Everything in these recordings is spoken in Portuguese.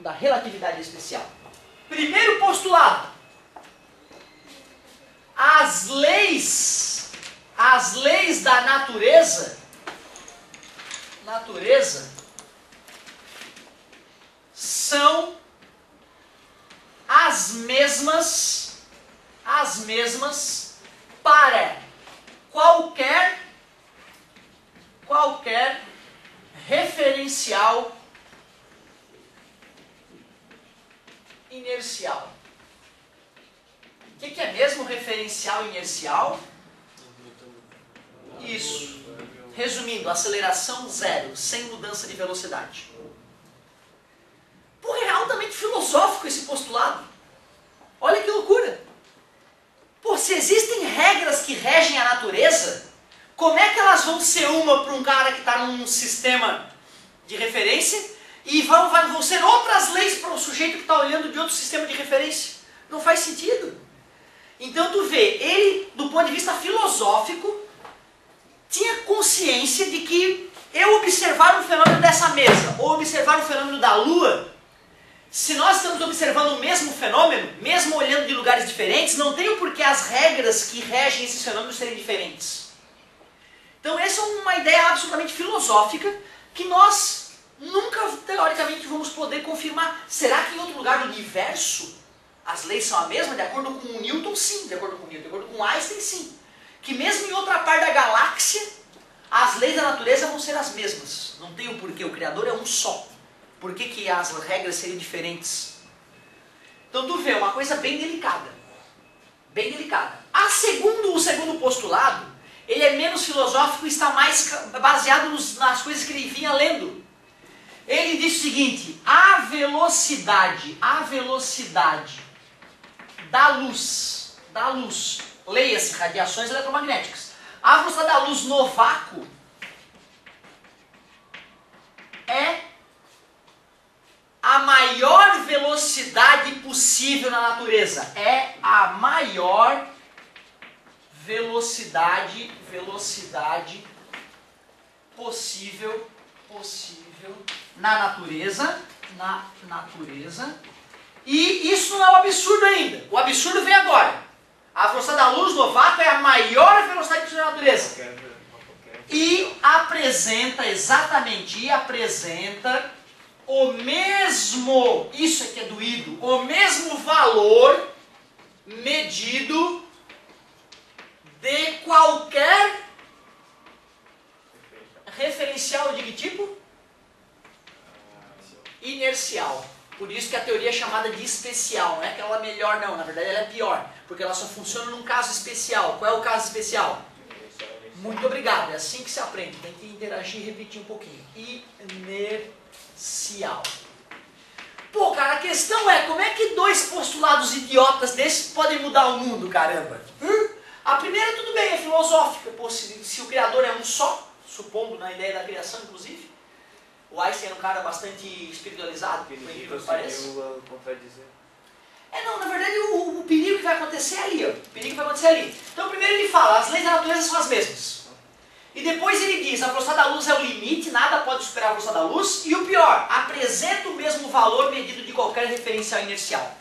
da relatividade especial. Primeiro postulado. As leis, as leis da natureza, natureza, são as mesmas, as mesmas para qualquer, qualquer referencial inercial. O que, que é mesmo referencial inercial? Isso. Resumindo, aceleração zero, sem mudança de velocidade. Porra, é altamente filosófico esse postulado. Olha que loucura. Pô, se existem regras que regem a natureza, como é que elas vão ser uma para um cara que está num sistema de referência e vão, vão ser outras leis para o sujeito que está olhando de outro sistema de referência? Não faz sentido. Então tu vê, ele, do ponto de vista filosófico, tinha consciência de que eu observar um fenômeno dessa mesa, ou observar um fenômeno da Lua, se nós estamos observando o mesmo fenômeno, mesmo olhando de lugares diferentes, não tem o porquê as regras que regem esses fenômenos serem diferentes. Então essa é uma ideia absolutamente filosófica que nós nunca, teoricamente, vamos poder confirmar. Será que em outro lugar do universo as leis são a mesma? De acordo com Newton, sim. De acordo com Newton. De acordo com Einstein, sim. Que mesmo em outra parte da galáxia, as leis da natureza vão ser as mesmas. Não tem o porquê. O Criador é um só. Por que, que as regras seriam diferentes? Então tu vê, uma coisa bem delicada. Bem delicada. A segundo, o segundo postulado, ele é menos filosófico e está mais baseado nos, nas coisas que ele vinha lendo. Ele diz o seguinte, a velocidade, a velocidade da luz, da luz, leia-se radiações eletromagnéticas. A velocidade da luz no vácuo é a maior velocidade possível na natureza. É a maior velocidade, velocidade possível, possível na natureza, na natureza. E isso não é um absurdo ainda. O absurdo vem agora. A velocidade da luz no vácuo é a maior velocidade possível na natureza. E apresenta exatamente, e apresenta o mesmo, isso é que é doído, o mesmo valor medido de qualquer referencial de que tipo? Inercial. Por isso que a teoria é chamada de especial. Não é que ela é melhor, não. Na verdade, ela é pior. Porque ela só funciona num caso especial. Qual é o caso especial? Muito obrigado. É assim que se aprende. Tem que interagir e repetir um pouquinho. Inercial cial. Pô, cara, a questão é como é que dois postulados idiotas desses podem mudar o mundo, caramba? Hum? A primeira, tudo bem, é filosófica. Pô, se, se, o Criador é um só, supondo na ideia da criação, inclusive. O Einstein era um cara bastante espiritualizado, por incrível que pareça. É, não, na verdade o, o, perigo que vai acontecer é ali, ó. O perigo que vai acontecer é ali. Então, primeiro ele fala, as leis da natureza são as mesmas. E depois ele diz, a velocidade da luz é o limite, nada pode superar a velocidade da luz. E o pior, apresenta o mesmo valor medido de qualquer referencial inercial.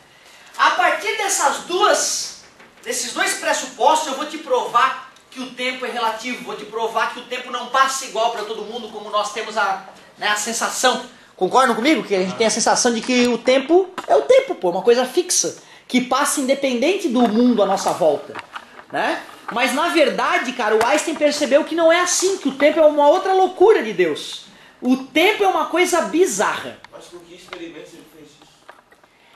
A partir dessas duas, desses dois pressupostos, eu vou te provar que o tempo é relativo, vou te provar que o tempo não passa igual para todo mundo, como nós temos a, né, a sensação. Concordam comigo? Que a gente tem a sensação de que o tempo é o tempo, pô, uma coisa fixa, que passa independente do mundo à nossa volta. Né? Mas na verdade, cara, o Einstein percebeu que não é assim, que o tempo é uma outra loucura de Deus. O tempo é uma coisa bizarra. Mas com que experimentos ele fez isso?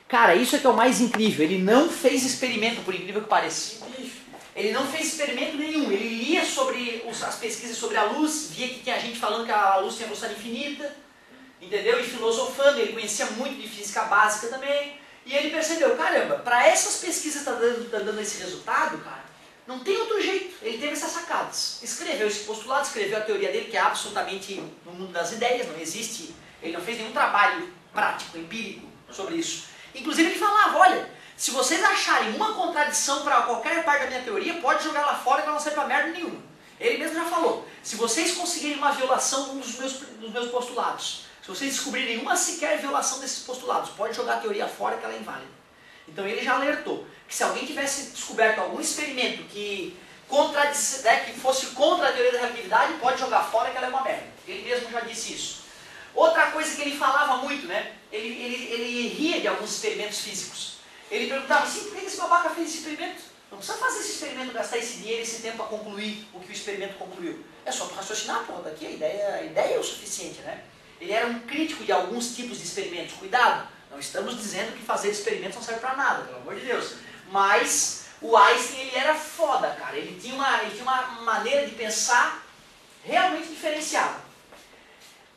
Cara, isso é que é o mais incrível. Ele não fez experimento, por incrível que pareça. Ele não fez experimento nenhum. Ele lia sobre os, as pesquisas sobre a luz, via que tinha gente falando que a luz tinha velocidade infinita, entendeu? E filosofando. Ele conhecia muito de física básica também. E ele percebeu, caramba, para essas pesquisas tá dando, tá dando esse resultado, cara, não tem outro jeito. Ele teve essas sacadas. Escreveu esse postulado, escreveu a teoria dele, que é absolutamente no mundo das ideias, não existe. Ele não fez nenhum trabalho prático, empírico sobre isso. Inclusive ele falava, olha, se vocês acharem uma contradição para qualquer parte da minha teoria, pode jogar lá fora que ela não serve para merda nenhuma. Ele mesmo já falou, se vocês conseguirem uma violação de um dos meus, dos meus postulados, se vocês descobrirem uma sequer violação desses postulados, pode jogar a teoria fora que ela é inválida. Então ele já alertou que se alguém tivesse descoberto algum experimento que, né, que fosse contra a teoria da relatividade, pode jogar fora que ela é uma merda. Ele mesmo já disse isso. Outra coisa que ele falava muito, né? Ele, ele, ele ria de alguns experimentos físicos. Ele perguntava assim, por que esse babaca fez esse experimento? Não precisa fazer esse experimento, gastar esse dinheiro, esse tempo para concluir o que o experimento concluiu. É só tu raciocinar, pô, daqui a ideia, a ideia é o suficiente, né? Ele era um crítico de alguns tipos de experimentos. Cuidado, não estamos dizendo que fazer experimentos não serve para nada, pelo amor de Deus. Mas o Einstein, ele era foda, cara. Ele tinha uma, ele tinha uma maneira de pensar realmente diferenciada.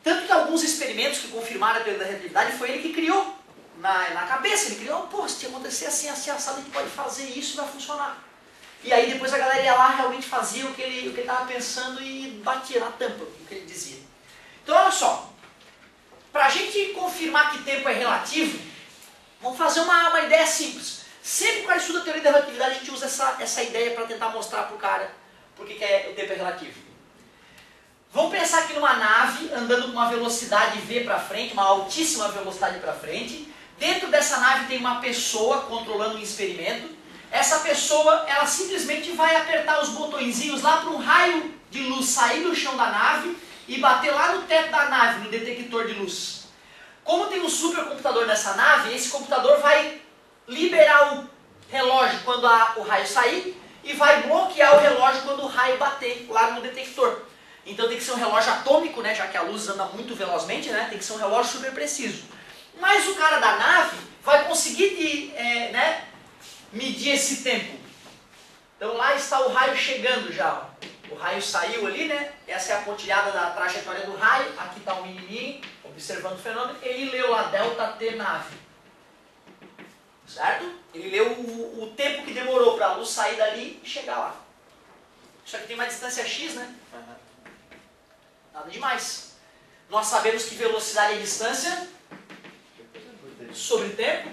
Tanto que alguns experimentos que confirmaram a teoria da relatividade foi ele que criou na, na cabeça. Ele criou, pô, se acontecer assim, assim, assado, a gente pode fazer isso vai funcionar. E aí depois a galera ia lá realmente fazia o que ele o que estava pensando e batia na tampa o que ele dizia. Então olha só, para a gente confirmar que tempo é relativo, vamos fazer uma, uma ideia simples. Sempre que o cara estuda a teoria da relatividade, a gente usa essa, essa ideia para tentar mostrar para o cara por que é, o tempo é relativo. Vamos pensar aqui numa nave andando com uma velocidade V para frente, uma altíssima velocidade para frente. Dentro dessa nave tem uma pessoa controlando um experimento. Essa pessoa, ela simplesmente vai apertar os botõezinhos lá para um raio de luz sair do chão da nave e bater lá no teto da nave, no detector de luz. Como tem um supercomputador nessa nave, esse computador vai liberar o relógio quando a, o raio sair e vai bloquear o relógio quando o raio bater lá no detector. Então tem que ser um relógio atômico, né, já que a luz anda muito velozmente, né, tem que ser um relógio super preciso. Mas o cara da nave vai conseguir de, é, né, medir esse tempo. Então lá está o raio chegando já. O raio saiu ali, né? Essa é a pontilhada da trajetória do raio. Aqui está o menininho, observando o fenômeno. Ele leu lá delta T nave. Certo? Ele leu o, o tempo que demorou para a luz sair dali e chegar lá. Isso aqui tem uma distância x, né? Nada demais. Nós sabemos que velocidade é distância sobre tempo.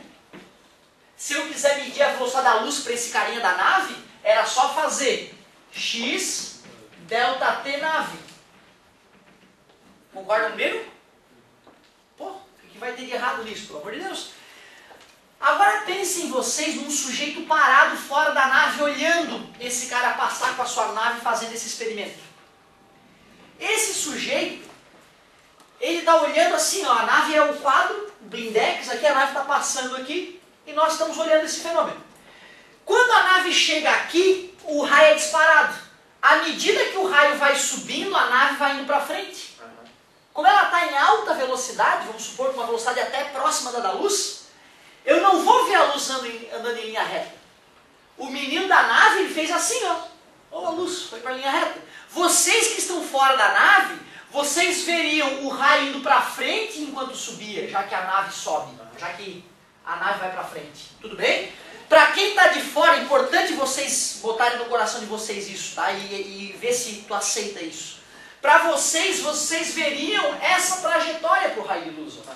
Se eu quiser medir a velocidade da luz para esse carinha da nave, era só fazer x delta t nave. Concordam comigo? Pô, o que vai ter de errado nisso, pelo amor de Deus? Agora pensem vocês num sujeito parado fora da nave, olhando esse cara passar com a sua nave fazendo esse experimento. Esse sujeito, ele está olhando assim, ó, a nave é o quadro, blindex, aqui a nave está passando aqui, e nós estamos olhando esse fenômeno. Quando a nave chega aqui, o raio é disparado. À medida que o raio vai subindo, a nave vai indo para frente. Como ela está em alta velocidade, vamos supor uma velocidade até próxima da da luz, eu não vou ver a luz andando em, andando em linha reta. O menino da nave ele fez assim, ó. Ou a luz foi para a linha reta. Vocês que estão fora da nave, vocês veriam o raio indo para frente enquanto subia, já que a nave sobe, já que a nave vai para frente. Tudo bem? Para quem está de fora, é importante vocês botarem no coração de vocês isso, tá? E, e ver se tu aceita isso. Para vocês, vocês veriam essa trajetória para o raio luz. Tá?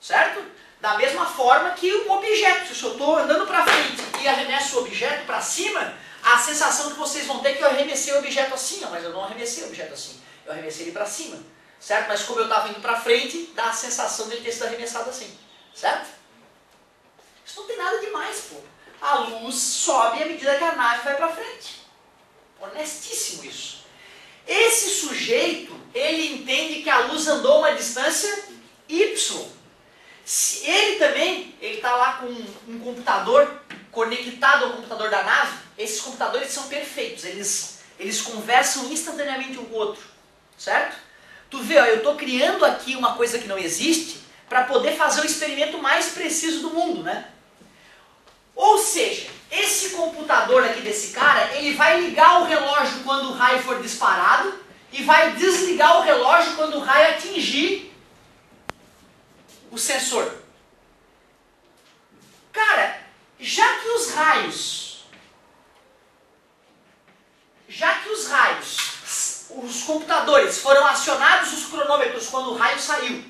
Certo? Da mesma forma que o objeto. Se eu estou andando para frente e arremesso o objeto para cima, a sensação que vocês vão ter é que eu arremessei o objeto assim, ó, mas eu não arremessei o objeto assim, eu arremessei ele para cima, certo? Mas como eu estava indo para frente, dá a sensação de ele ter sido arremessado assim, certo? Isso não tem nada demais, pô. A luz sobe à medida que a nave vai para frente. Honestíssimo isso. Esse sujeito, ele entende que a luz andou uma distância y. Ele também, ele está lá com um computador conectado ao computador da nave, esses computadores são perfeitos, eles, eles conversam instantaneamente um com o outro, certo? Tu vê, ó, eu estou criando aqui uma coisa que não existe para poder fazer o experimento mais preciso do mundo, né? Ou seja, esse computador aqui desse cara, ele vai ligar o relógio quando o raio for disparado e vai desligar o relógio quando o raio atingir o sensor. Cara, já que os raios, já que os raios, os computadores foram acionados os cronômetros quando o raio saiu,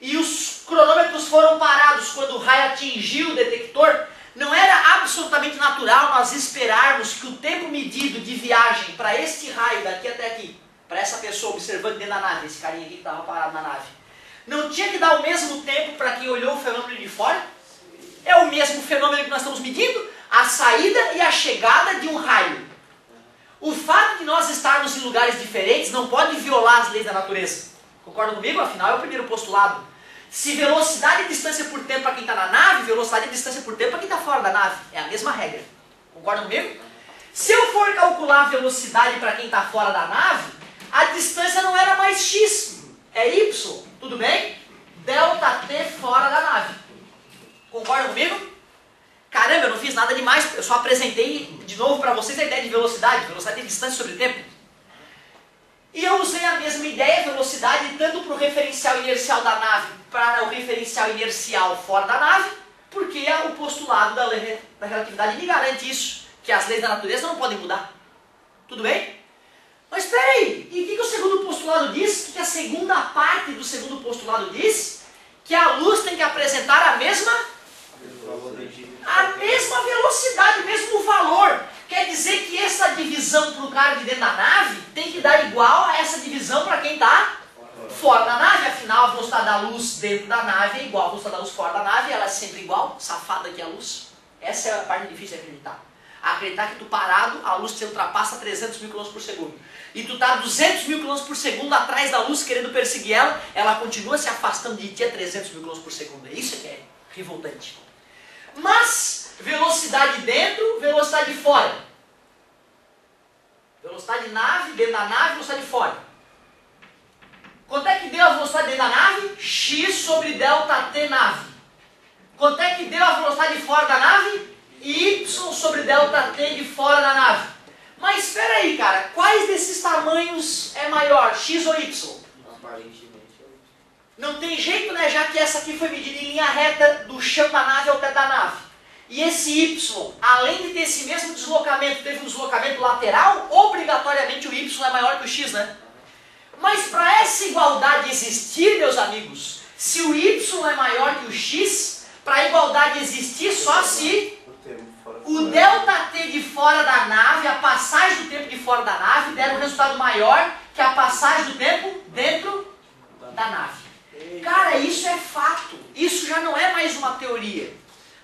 e os cronômetros foram parados quando o raio atingiu o detector, não era absolutamente natural nós esperarmos que o tempo medido de viagem para este raio daqui até aqui, para essa pessoa observando dentro da nave, esse carinha aqui que estava parado na nave, Não tinha que dar o mesmo tempo para quem olhou o fenômeno de fora? É o mesmo fenômeno que nós estamos medindo? A saída e a chegada de um raio. O fato de nós estarmos em lugares diferentes não pode violar as leis da natureza. Concorda comigo? Afinal, é o primeiro postulado. Se velocidade e distância por tempo para quem está na nave, velocidade e distância por tempo para quem está fora da nave. É a mesma regra. Concorda comigo? Se eu for calcular a velocidade para quem está fora da nave, a distância não era mais x, é y. Tudo bem? Delta t fora da nave. Concorda comigo? Caramba, eu não fiz nada demais, eu só apresentei de novo para vocês a ideia de velocidade, velocidade de distância sobre tempo. E eu usei a mesma ideia, velocidade, tanto para o referencial inercial da nave para o referencial inercial fora da nave, porque o postulado da, lei, da relatividade me garante isso, que as leis da natureza não podem mudar. Tudo bem? Mas espera aí, e o que, que o segundo postulado diz? O que a segunda parte do segundo postulado diz? Que a luz tem que apresentar a mesma a mesma velocidade, o mesmo valor. Quer dizer que essa divisão para o cara de dentro da nave tem que dar igual a essa divisão para quem está fora da nave. Afinal, a velocidade da luz dentro da nave é igual à velocidade da luz fora da nave. Ela é sempre igual, safada que a luz. Essa é a parte difícil de acreditar. Acreditar que tu parado, a luz te ultrapassa 300 mil km por segundo. E tu está 200 mil km por segundo atrás da luz querendo perseguir ela, ela continua se afastando de ti a 300 mil km por segundo. É isso que é revoltante. Mas, velocidade dentro, velocidade fora. Velocidade nave, dentro da nave, velocidade fora. Quanto é que deu a velocidade dentro da nave? x sobre delta t nave. Quanto é que deu a velocidade fora da nave? y sobre delta t de fora da nave. Mas espera aí, cara, quais desses tamanhos é maior, x ou y? Aparentemente. Não tem jeito, né? Já que essa aqui foi medida em linha reta do chão da nave ao teto da nave. E esse Y, além de ter esse mesmo deslocamento, teve um deslocamento lateral, obrigatoriamente o Y é maior que o X, né? Mas para essa igualdade existir, meus amigos, se o Y é maior que o X, para a igualdade existir só se o ΔT de fora da nave, a passagem do tempo de fora da nave, der um resultado maior que a passagem do tempo dentro da nave. Cara, isso é fato. Isso já não é mais uma teoria.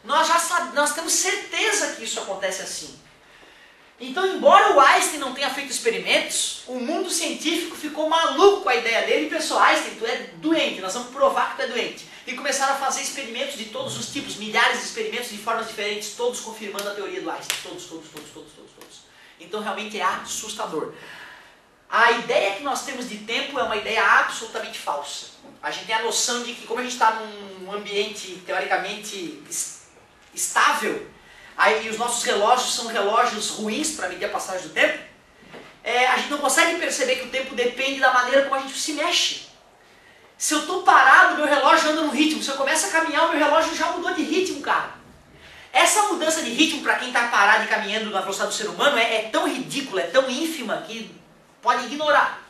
Nós já sabemos, nós temos certeza que isso acontece assim. Então, embora o Einstein não tenha feito experimentos, o mundo científico ficou maluco com a ideia dele e pensou, Einstein, tu é doente, nós vamos provar que tu é doente. E começaram a fazer experimentos de todos os tipos, milhares de experimentos de formas diferentes, todos confirmando a teoria do Einstein. Todos, todos, todos, todos, todos, todos. Então realmente é assustador. A ideia que nós temos de tempo é uma ideia absolutamente falsa. A gente tem a noção de que como a gente está num ambiente teoricamente estável, aí os nossos relógios são relógios ruins para medir a passagem do tempo, é, a gente não consegue perceber que o tempo depende da maneira como a gente se mexe. Se eu estou parado, meu relógio anda no ritmo. Se eu começo a caminhar, meu relógio já mudou de ritmo, cara. Essa mudança de ritmo para quem está parado e caminhando na velocidade do ser humano é, é tão ridícula, é tão ínfima que pode ignorar.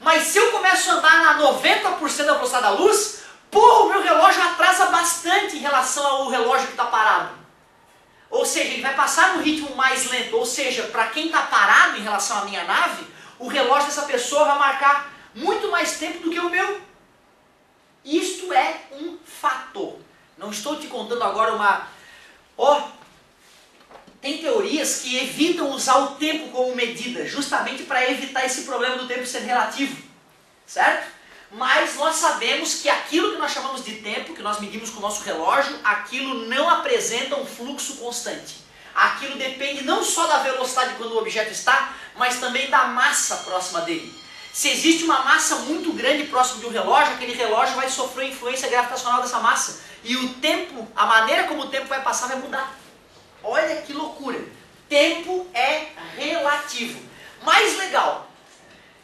Mas se eu começo a andar na 90% da velocidade da luz, porra, o meu relógio atrasa bastante em relação ao relógio que está parado. Ou seja, ele vai passar no ritmo mais lento. Ou seja, para quem está parado em relação à minha nave, o relógio dessa pessoa vai marcar muito mais tempo do que o meu. Isto é um fator. Não estou te contando agora uma. Ó, oh, tem teorias que evitam usar o tempo como medida, justamente para evitar esse problema do tempo ser relativo, certo? Mas nós sabemos que aquilo que nós chamamos de tempo, que nós medimos com o nosso relógio, aquilo não apresenta um fluxo constante. Aquilo depende não só da velocidade quando o objeto está, mas também da massa próxima dele. Se existe uma massa muito grande próximo de um relógio, aquele relógio vai sofrer influência gravitacional dessa massa. E o tempo, a maneira como o tempo vai passar vai mudar. Olha que loucura. Tempo é relativo. Mais legal,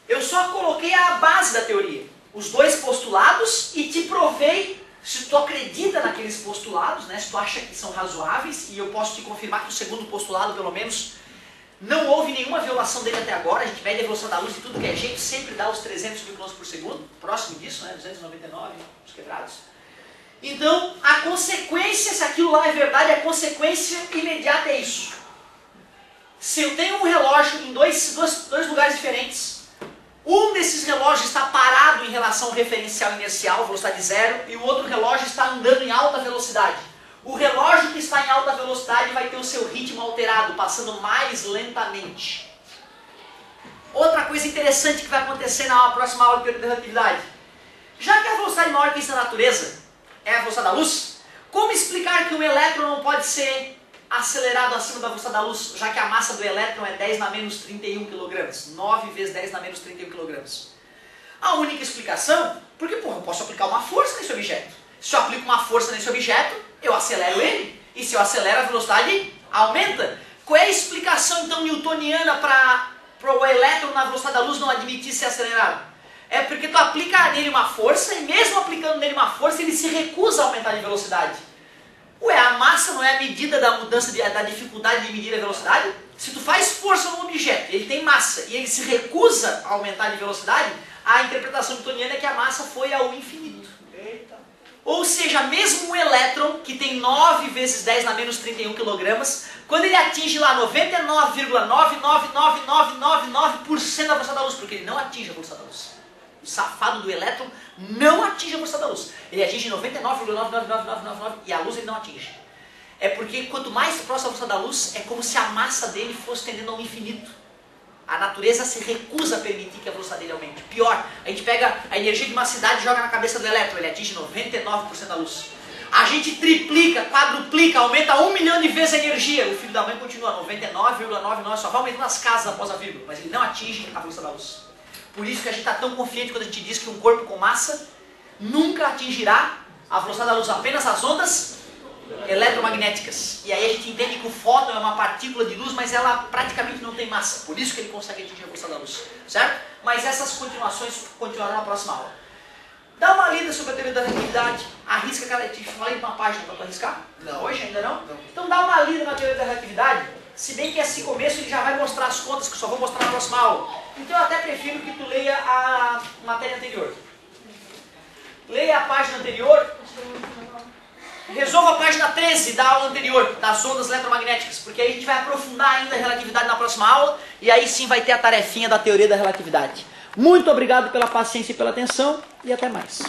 eu só coloquei a base da teoria, os dois postulados e te provei se tu acredita naqueles postulados, né, se tu acha que são razoáveis, e eu posso te confirmar que o segundo postulado, pelo menos, não houve nenhuma violação dele até agora, a gente mede a velocidade da luz de tudo que é jeito, sempre dá os 300 mil km por segundo, próximo disso, né, 299, os quebrados. Então, a consequência, se aquilo lá é verdade, a consequência imediata é isso. Se eu tenho um relógio em dois, dois, dois lugares diferentes, Um desses relógios está parado em relação ao referencial inercial, velocidade zero, e o outro relógio está andando em alta velocidade. O relógio que está em alta velocidade vai ter o seu ritmo alterado, passando mais lentamente. Outra coisa interessante que vai acontecer na próxima aula de teoria da relatividade. Já que a velocidade maior que existe na natureza é a velocidade da luz, como explicar que um elétron não pode ser acelerado acima da velocidade da luz, já que a massa do elétron é 10 na menos 31 kg? 9 vezes 10 na menos 31 kg. A única explicação, porque porra, eu posso aplicar uma força nesse objeto. Se eu aplico uma força nesse objeto, eu acelero ele. E se eu acelero, a velocidade aumenta. Qual é a explicação então newtoniana para o elétron na velocidade da luz não admitir ser acelerado? É porque tu aplica nele uma força e mesmo aplicando nele uma força, ele se recusa a aumentar de velocidade. Ué, a massa não é a medida da mudança de, da dificuldade de medir a velocidade? Se tu faz força num objeto, ele tem massa e ele se recusa a aumentar de velocidade, a interpretação newtoniana é que a massa foi ao infinito. Eita. Ou seja, mesmo um elétron que tem 9 vezes 10 na menos 31 kg, quando ele atinge lá 99,99999% da velocidade da luz, porque ele não atinge a velocidade da luz. O safado do elétron não atinge a velocidade da luz. Ele atinge 99,99999 e a luz ele não atinge. É porque quanto mais próximo da velocidade da luz, é como se a massa dele fosse tendendo ao infinito. A natureza se recusa a permitir que a velocidade dele aumente. Pior, a gente pega a energia de uma cidade e joga na cabeça do elétron, ele atinge 99% da luz. A gente triplica, quadruplica, aumenta um milhão de vezes a energia. O filho da mãe continua 99,99, só vai aumentando as casas após a vírgula, mas ele não atinge a velocidade da luz. Por isso que a gente está tão confiante quando a gente diz que um corpo com massa nunca atingirá a velocidade da luz, apenas as ondas eletromagnéticas. E aí a gente entende que o fóton é uma partícula de luz, mas ela praticamente não tem massa. Por isso que ele consegue atingir a velocidade da luz. Certo? Mas essas continuações continuarão na próxima aula. Dá uma lida sobre a teoria da relatividade. Arrisca aquela. Te falei uma página para arriscar? Não. Hoje ainda não? Não. Então dá uma lida na teoria da relatividade. Se bem que esse começo ele já vai mostrar as contas, que eu só vou mostrar na próxima aula. Então eu até prefiro que tu leia a matéria anterior. Leia a página anterior. Resolva a página 13 da aula anterior, das ondas eletromagnéticas, porque aí a gente vai aprofundar ainda a relatividade na próxima aula, e aí sim vai ter a tarefinha da teoria da relatividade. Muito obrigado pela paciência e pela atenção, e até mais.